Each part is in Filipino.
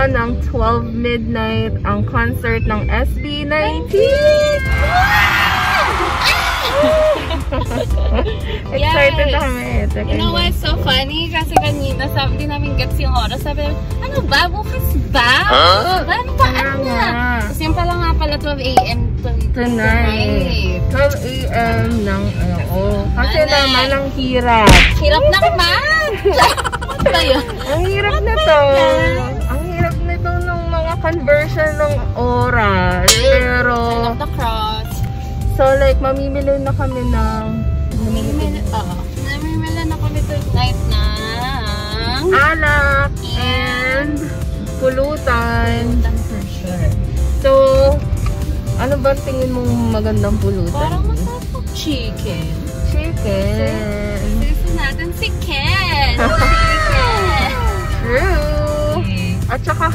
12 midnight ang concert ng SB19. Excited Yes. kami. You know what's so funny? Kasi kanina sabi din namin gets yung oras. Sabi namin, ano ba? Bukas ba? Huh? Ano ba? Ano Kaya na? Kasi yung pala nga pala 12 a.m. to- Tonight. 12 a.m. ng ano. Kasi Ano? naman ang hirap. Hirap naman! ano ba yun? Ang hirap na to. Conversion ng oras. Pero, Sign of the cross. so like, mamimili na kami ng Namimili, oo. Namimili na kami tonight ng... alak and pulutan. for sure. So, ano ba tingin mong magandang pulutan? Parang masarap chicken. Chicken. Gusto natin si Ken. Chicken. True. At saka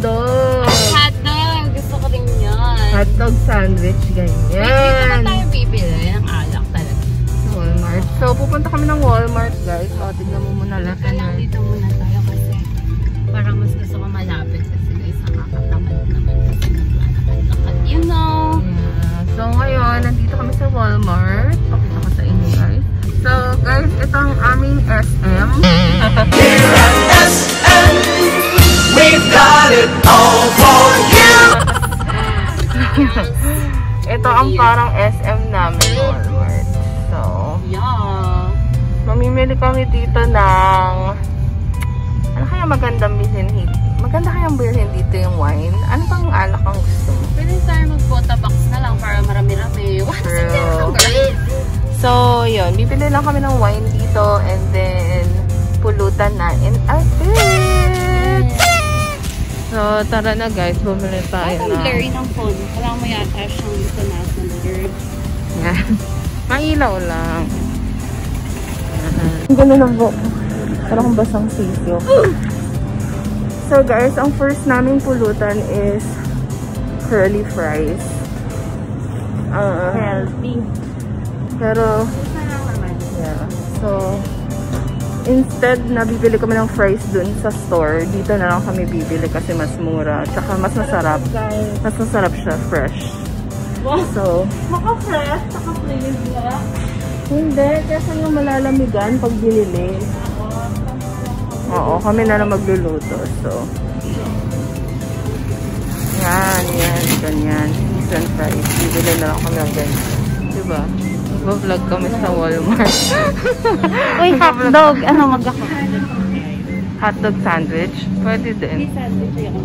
hotdog. Hotdog. Gusto ko rin yun. Hotdog sandwich, Wait, dito na ganyan. tayo bibili ng alak talaga. Walmart. So, pupunta kami ng Walmart, guys. O, tignan mo muna lahat. Kaya lang dito muna tayo kasi parang mas gusto ko malapit kasi guys nakakatamad naman kasi naglalakad-lakad. You know. Yeah. So, ngayon, nandito kami sa Walmart. Pakita ko sa inyo, guys. So, guys, ito ang aming SM, it all for you. ito ang parang SM namin, Walmart. So, Yeah. mamimili kami dito ng... Ano kaya magandang bilhin dito? Maganda kayang bilhin dito yung wine? Ano bang alak ang gusto mo? Pwede tayo mag-bota box na lang para marami-rami. Girl. So, yun. Bibili lang kami ng wine dito and then pulutan na in a bit. So, tara na guys. Bumili tayo Ang na. blurry ng phone. Parang mo yata siyang gusto natin blurred. Yan. Mailaw lang. Ang ganda ng buhok. Parang basang sisyo. So guys, ang first naming pulutan is curly fries. Ah, Healthy. pero, yeah. So, instead na bibili kami ng fries dun sa store, dito na lang kami bibili kasi mas mura. Tsaka mas masarap. Mas masarap siya, fresh. So, Maka-fresh. Maka-please na. Hindi, kasi yung malalamigan pag binili. Oo, kami na lang magluluto. So, yan, yan, ganyan. And fries. Bibili na lang kami ng ganyan. Diba? Mag-vlog kami sa Walmart. Uy, hotdog. Ano mag Hotdog sandwich. Pwede din. sandwich yun.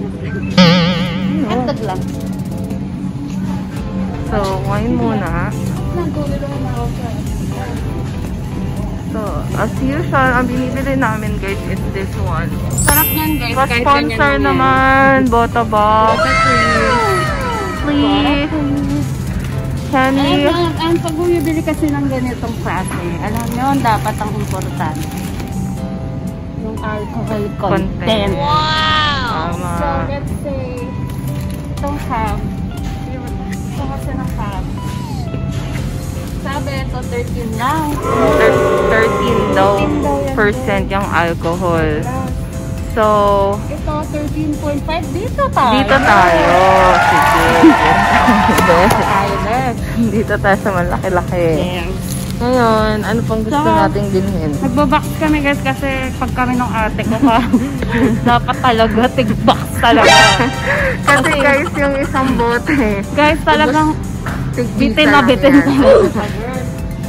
Hotdog lang. So, wine muna. So, as usual, ang binibili namin guys is this one. Sarap niyan guys. Pa-sponsor yan. naman. Bota box. Please. We... mo, ang pag bumibili kasi ng ganitong klase, alam nyo, dapat ang importante. Yung alcohol content. Content. Wow! Tama. So, let's say, itong half, ito kasi ng half. Sabi, ito 13 lang. Thir- 13 daw 13 daw percent yung alcohol. So, Ito, 13.5. Dito tayo. dito tayo. Sige. Dito tayo, Beth. dito tayo sa malaki-laki. Yes. Ngayon, ano pang gusto So, nating bilhin? Nagbabox kami guys kasi pag kami ng ate ko ka, dapat talaga tig-box talaga. Kasi guys, yung isang bote, guys, talagang bitin na bitin talaga.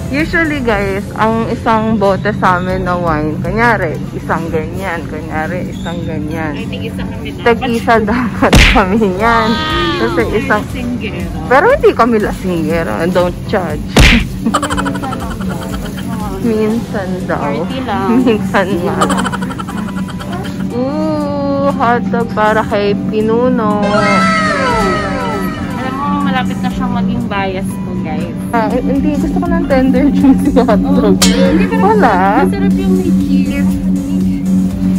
Usually guys, ang isang bote sa amin na wine, kunyari, isang ganyan, kunyari, isang ganyan. Ay, tig-isa kami dapat. Tag-isa dapat kami yan. Kasi isang, Singgero. pero hindi kami lasinggero. Don't judge. Minsan daw. Party lang. Minsan nga. Ooh, hotdog para kay Pinuno. Mo, malapit na siyang maging bias ko, guys. Ah, eh, hindi, gusto ko ng tender juicy hotdog. Wala. Masarap yung may cheese.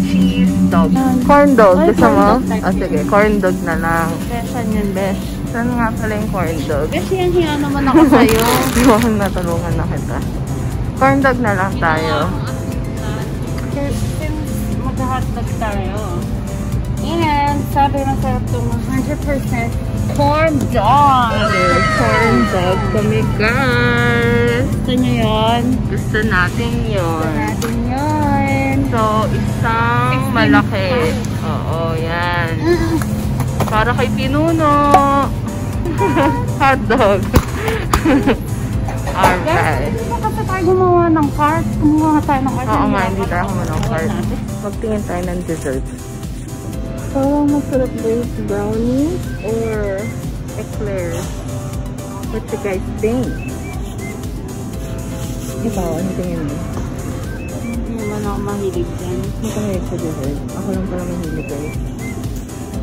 Cheese dog. Corn dog. Ay, Gusto corn mo? Ah, sige, corn dog na lang. Besan yun, besh. Saan nga pala yung corn dog? Besh, yan hiya naman ako sa'yo. Iwan natulungan na kita. Corn dog na lang tayo. Since mag-hotdog tayo, And sabi masarap itong 100% corn dog. Corn dog kami, guys. Gusto nyo yun? Gusto natin yun. Natin yun. So, isang malaki. Oo, yan. Para kay Pinuno. Hotdog. Alright. Hindi ba kasi tayo gumawa ng cart? Gumawa tayo ng cart. Oo nga, hindi tayo gumawa ng cart. Magtingin tayo ng desserts. Parang masarap ba yung brownies or eclair? What you guys think? Ikaw, ano tingin mo? Hindi naman ako mahilig dyan. Mahilig sa dessert. Ako lang pala mahilig guys.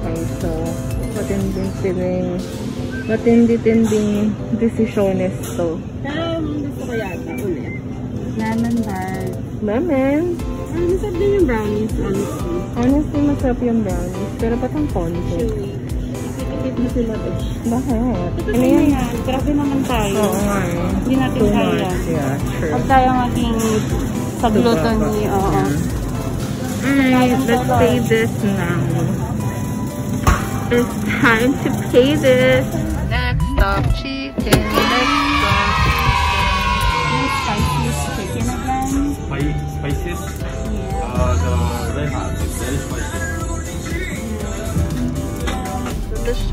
Okay, so, matinding-tinding matindi-tinding desisyones to. Pero gusto ko yata ulit. Lemon bar. Lemon! Ah, masarap din yung brownies, honestly. Honestly, masarap yung brownies. Pero ba't ang konti? Chewy. Ikikipit mo sila to. Bakit? Ito Ano yan? yan. Grabe naman tayo. Oo nga eh. Hindi natin Too kaya. much. Yeah, true. Huwag tayo maging sa gluttony. Oo. Alright, let's pay this now. It's time to pay this. Next stop, chicken.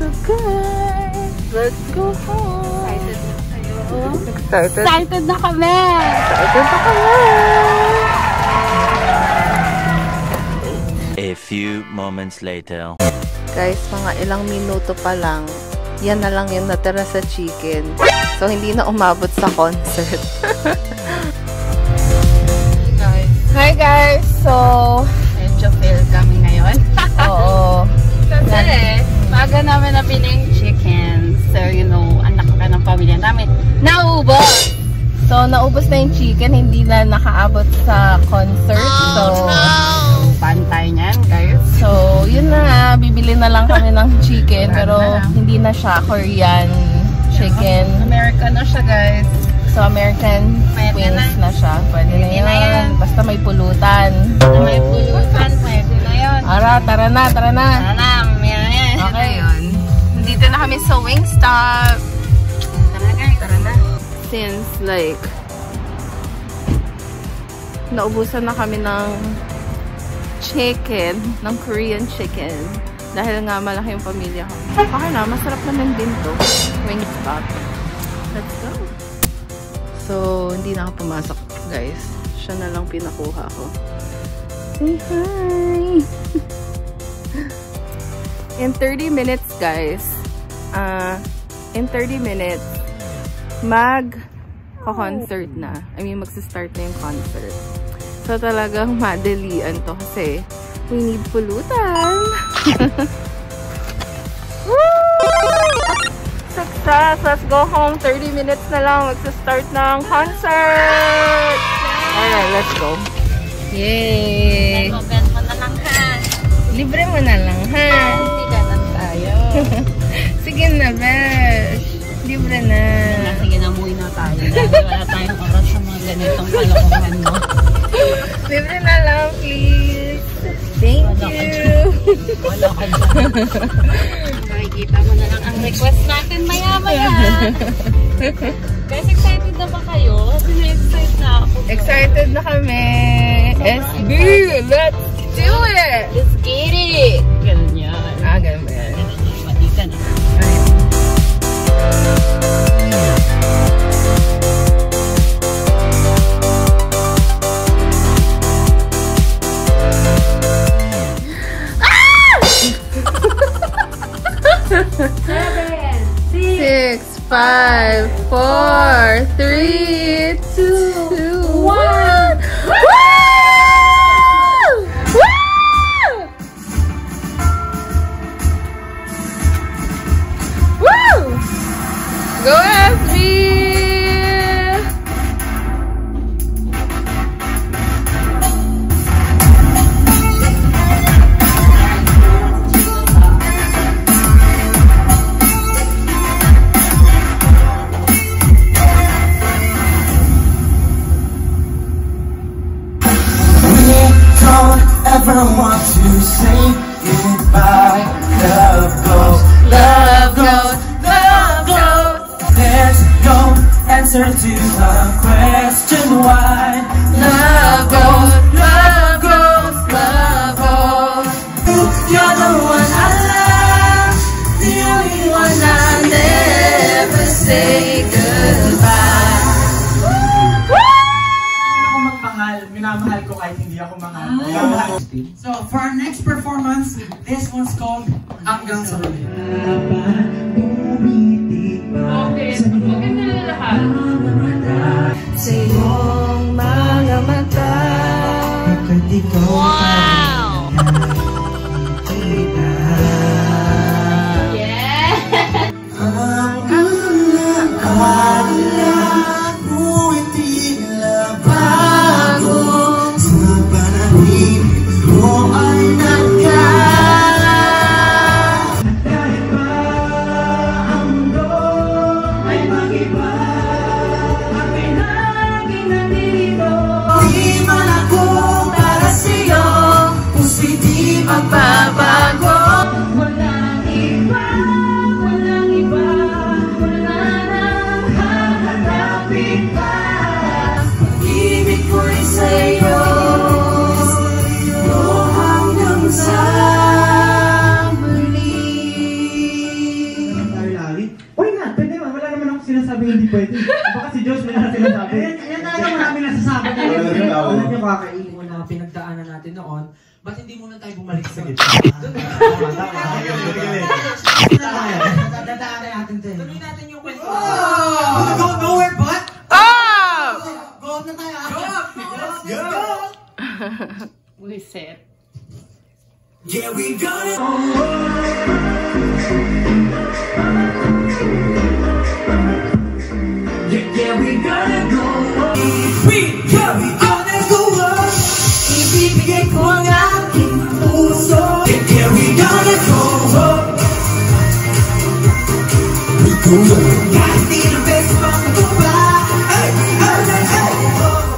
Guys. Let's go home. Excited na kayo. Excited? Excited na kami! Excited na kami! A few moments later. Guys, mga ilang minuto pa lang, yan na lang yung natira sa chicken. So, hindi na umabot sa concert. guys. Hi guys! So, Medyo fail kami ngayon. oo. Kasi, maaga namin nabili yung chicken. So, you know, anak ka ng pamilya namin. Naubos! So, naubos na yung chicken, hindi na nakaabot sa concert. so, Pantay niyan, guys. so, yun na nga, bibili na lang kami ng chicken, pero na hindi na siya Korean chicken. American na siya, guys. So, American Pwede wings na. na. siya. Pwede, Pwede na, na yun. yan. Basta may pulutan. Na may pulutan, pwede na yun. Ara, tara na, tara na. Anam, yan, yun. Dito na kami sa Wingstop. Tara guys. Tara na. Since like, naubusan na kami ng chicken, ng Korean chicken. Dahil nga malaki yung pamilya ko. Okay na, masarap naman din to. Wingstop. Let's go. So, hindi na ako pumasok, guys. Siya na lang pinakuha ko. Say hi! in 30 minutes, guys, uh, in 30 minutes, mag concert na. I mean, magsa-start na yung concert. So, talagang madalian to kasi we need pulutan. Success! Let's go home. 30 minutes na lang. Magsa-start ng concert! Alright, let's go. Yay! Makikita mo na lang ang request natin maya-maya. Guys, excited na ba kayo? Kasi na-excite na ako. Excited na kami. SB, let's do it! Let's get it! Five, four, three, two, one. Woo! Woo! Woo! Go FB! never want to say goodbye. Love goes, love goes, love goes. There's no answer to the question why. Hanggang sa Huli. Okay. Maganda na lahat.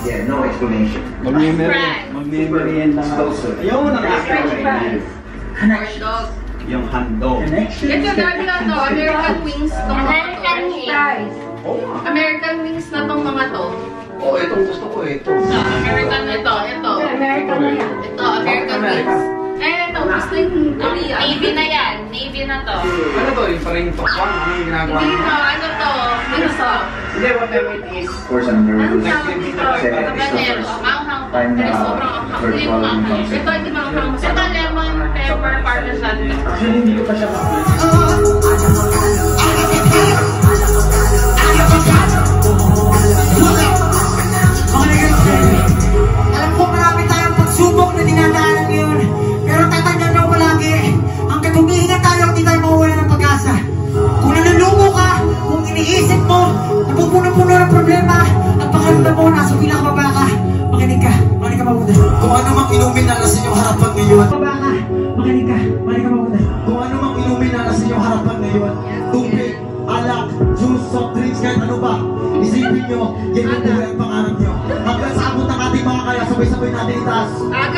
Yeah, no explanation. Fran. Magmimerienda nga ako. Ayun, French fries. Hotdog. Yung handog. Ito dami na to. American wings tong American fries. American wings na tong mga to. Oh, itong gusto ko ito. So, American ito, ito. American na yan. Ito, American wings. Eh, ito, gusto yung Korean. Navy na yan. Navy na to. Ano to? Yung parang pakwan? Ano yung ginagawa Hindi mo? no, ano to? Gusto. Hindi, whatever it is. Of course, I'm nervous. tawag dito? Po. I'm, Pero uh, sobrang anghang. third Hindi mo quality anghang. concept. Ito, hindi maanghang. Ito, lemon, pepper, parmesan. Actually, hindi ko pa siya. Alam ko marami tayong pagsubok na dinadaanan ngayon. Pero tatandaan mo palagi, hanggang humihinga tayo, hindi tayo mawawala ng pag-asa. Kung nanulungo ka, kung iniisip mo, napupuno-puno ng problema, at pakiramdam mo, nasa pinakababa ka, makinig ka, makinig ka mabuti. Kung ano mang inumin na nasa inyong harapan ngayon. Nyo, yan yung buhay ang pangarap nyo. Hanggang sa abot ng ating mga kaya, sabay-sabay natin itaas. Agay!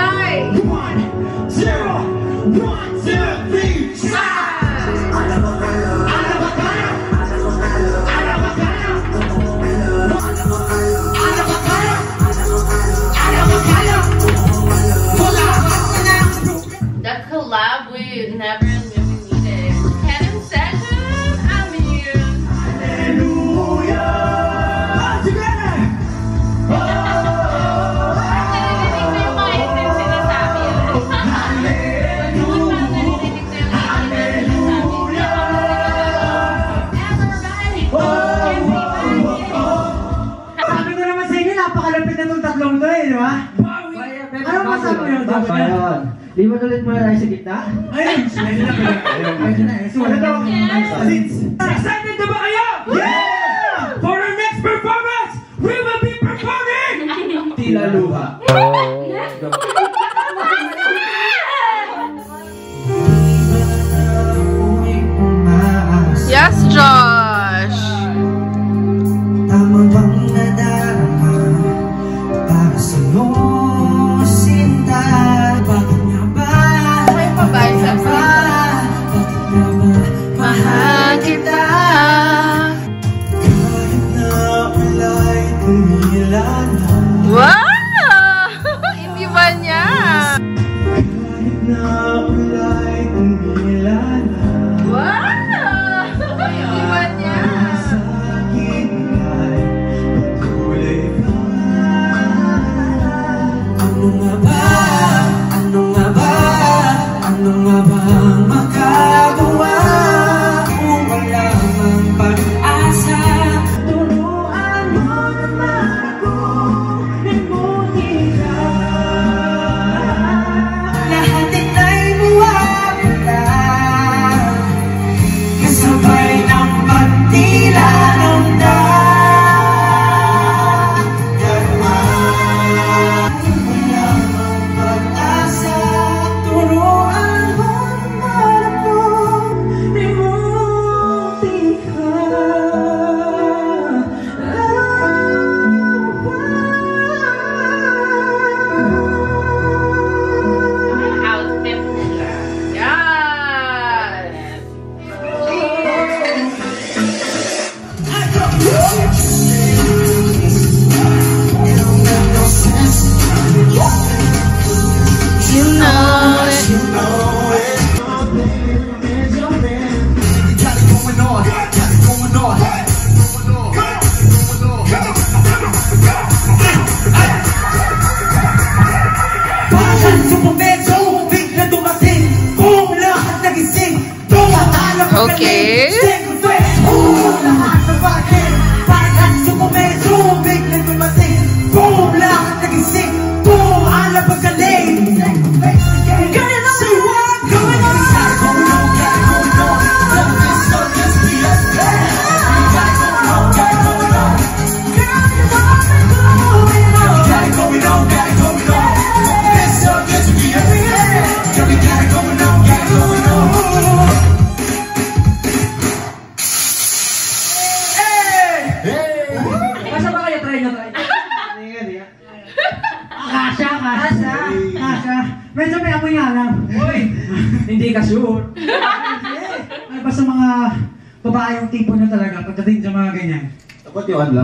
Ayun, pwede na, pwede na. Eh. Wala daw ang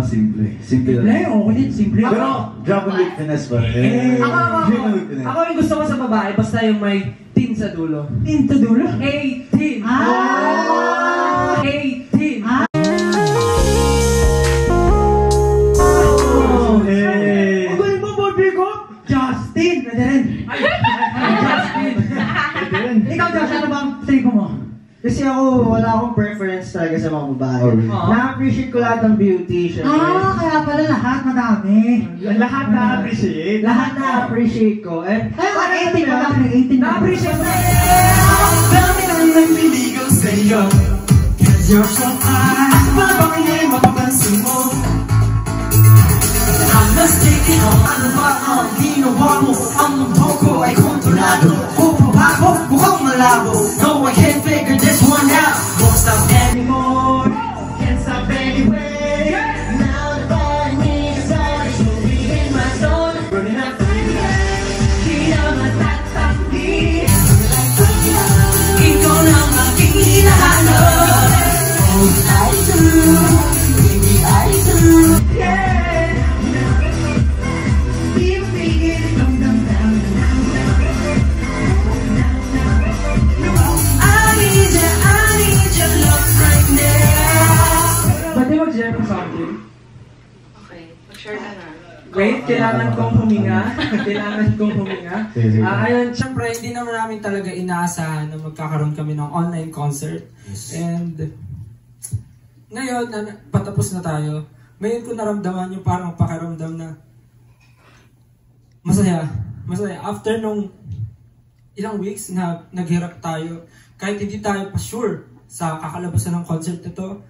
lang, simple. Simple Simple, lang. oo din, simple. Pero, dragon with finesse pa rin. Eh, Ako, ako, Dragon ako, finesse. ako yung gusto ko sa babae, basta yung may tin sa dulo. Into dulo. 18! Ah! 18! Kasi ako, wala akong preference talaga sa mga babae. Oh, really? Na-appreciate ko lahat ng beauty, syempre. Ah, kaya pala lahat madami. Lahat na-appreciate. Lahat na-appreciate ko. And, Ay, ang 18 pa lang, 18 na. Na-appreciate mo. Dami nang nanliligaw sa'yo Cause you're so fine Ba bang hindi mapapansin mo? Halos take it home Ano ba ang ginawa mo? Ang mundo ko ay kontrolado Kung bago, mukhang malabo. No, I can't figure this one out. Won't stop anymore mag-share ko something? Okay, mag-share na na. Wait, kailangan kong huminga. kailangan kong huminga. Ah, ayun, syempre, hindi naman namin talaga inaasahan na magkakaroon kami ng online concert. And, ngayon, na, patapos na tayo, ngayon ko naramdaman yung parang pakiramdam na masaya. Masaya. After nung ilang weeks na naghirap tayo, kahit hindi tayo pa sure sa kakalabasan ng concert na to,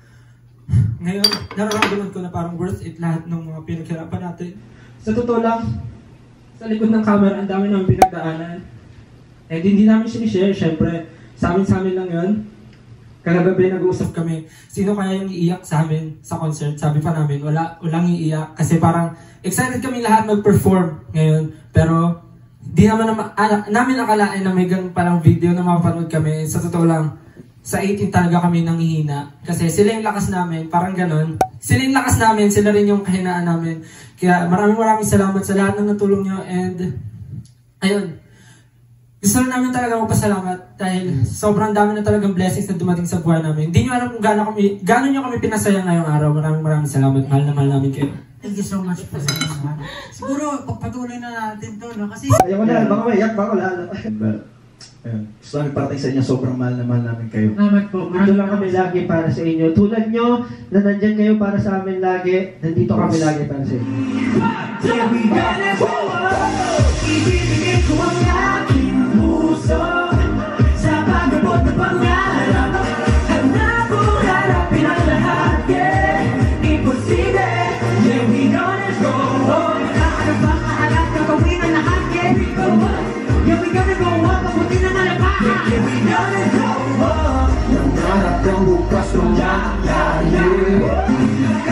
ngayon, nararamdaman ko na parang worth it lahat ng mga pinaghirapan natin. Sa totoo lang, sa likod ng camera, ang dami namin pinagdaanan. And hindi namin sinishare, syempre. Sa amin, sa amin lang yun. Kagagabi nag-uusap kami, sino kaya yung iiyak sa amin sa concert? Sabi pa namin, wala, walang iiyak. Kasi parang excited kami lahat mag-perform ngayon. Pero di naman na, ah, namin akalain na may ganun palang video na mapapanood kami. Sa totoo lang, sa 18 talaga kami nanghihina. Kasi sila yung lakas namin, parang ganun. Sila yung lakas namin, sila rin yung kahinaan namin. Kaya maraming maraming salamat sa lahat ng natulong nyo and ayun. Gusto rin namin talaga magpasalamat dahil sobrang dami na talagang blessings na dumating sa buhay namin. Hindi nyo alam kung gaano kami, gaano nyo kami pinasaya ngayong araw. Maraming maraming salamat. Mahal na mahal namin kayo. Thank you so much po sa inyo. Siguro, pagpatuloy na natin to, no? Kasi, Ayoko na, baka maiyak pa ako lalo. Ayun. Gusto namin parating sa inyo, sobrang mahal na mahal namin kayo. salamat po. Nandito lang kami lagi para sa inyo. Tulad nyo, na nandyan kayo para sa amin lagi, nandito kami lagi para sa inyo. Yeah, we go kang bukas ng Kakagonin